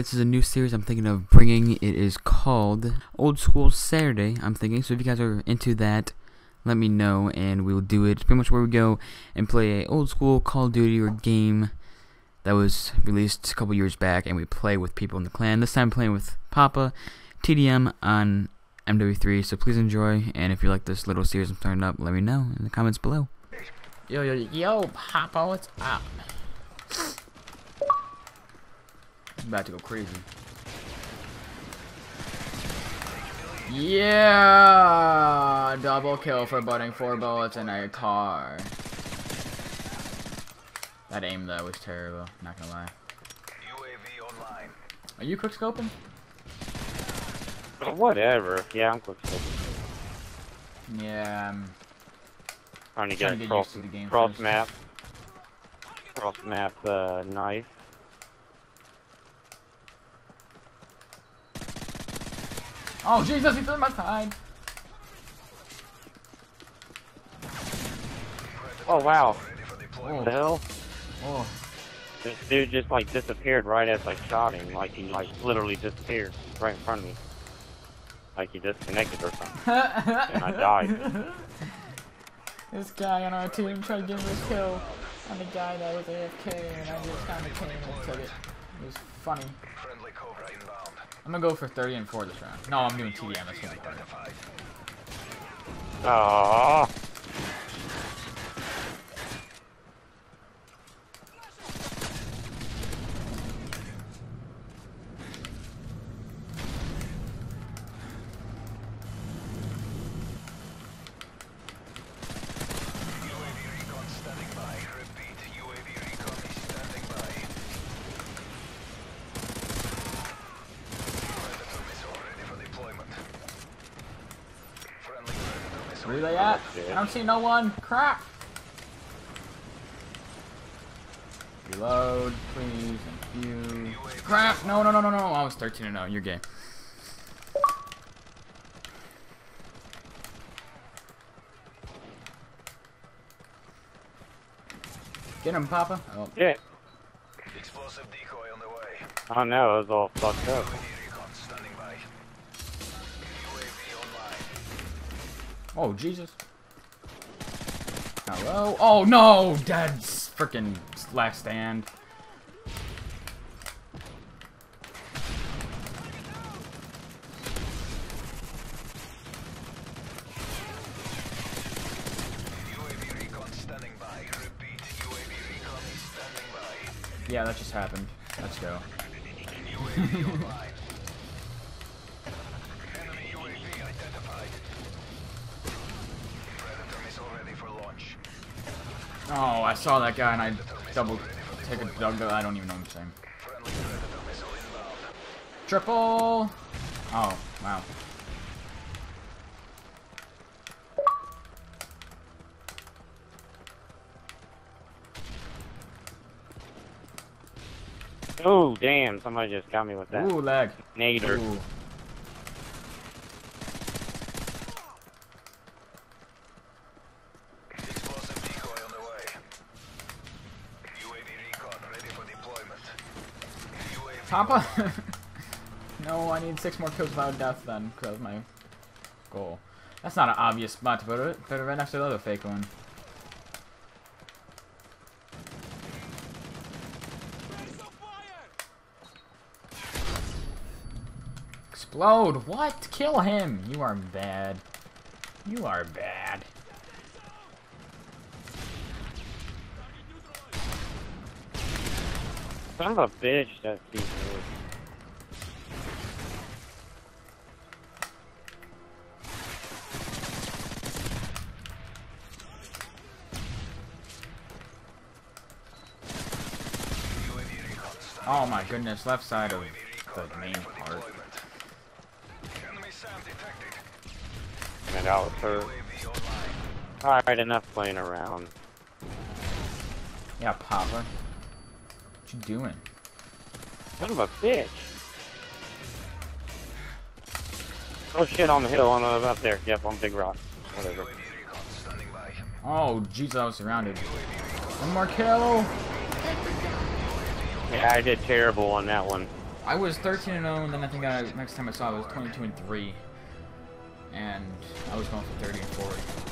this is a new series I'm thinking of bringing. It is called Old School Saturday, I'm thinking. So if you guys are into that, let me know and we'll do it. It's pretty much where we go and play a old school Call of Duty or game that was released a couple years back and we play with people in the clan. This time playing with Poppa, TDM on MW3. So please enjoy and if you like this little series I'm starting up, let me know in the comments below. Yo, yo, yo, Poppa, what's up? About to go crazy. Yeah! Double kill for butting four bullets in a car. That aim though was terrible, not gonna lie. UAV online. Are you quickscoping? Whatever. Yeah, I'm quickscoping. Yeah, I'm trying to get, trying to get cross, cross map. Cross map uh, knife. Oh Jesus, he's in my side. Oh wow. Oh. What the hell? Oh. This dude just like disappeared right as I shot him. Like he like literally disappeared right in front of me. Like he disconnected or something. and I died. This guy on our team tried to give me a kill on the guy that was AFK and I just kinda came and took it. It was funny. I'm gonna go for 30 and 4 this round. No, I'm doing TDM. That's gonna be hard. Aww. Where are they at? Oh, I don't see no one. Crap. Reload, please. Thank you. Crap. No, no, no, no, no. I was 13 and 0. You're gay. Get him, Poppa. Oh. Yeah. Explosive decoy on the way. Oh no, it was all fucked up. Oh, Jesus. Hello? Oh, no! Dead freaking last stand. Yeah, that just happened. Let's go. Oh, I saw that guy and I double take a double. I don't even know what I'm saying. Triple. Oh, wow. Oh, damn. Somebody just got me with that. Ooh, lag. Nader. Ooh. Poppa? no, I need six more kills without death then, because that was my goal. That's not an obvious spot to put it. Put it right next to the other fake one. Explode! What? Kill him! You are bad. You are bad. Son of a bitch, that piece Oh my goodness, left side of the main part. And out with her. Alright, enough playing around. Yeah, Poppa you doing? Son of a bitch. Oh shit, on the hill, on the, up there. Yep, on Big Rock. Whatever. Oh, jeez, I was surrounded. More kill! Yeah, I did terrible on that one. I was 13 and 0, and then I think I, next time I saw it was 22 and 3, and I was going for 30 and 40.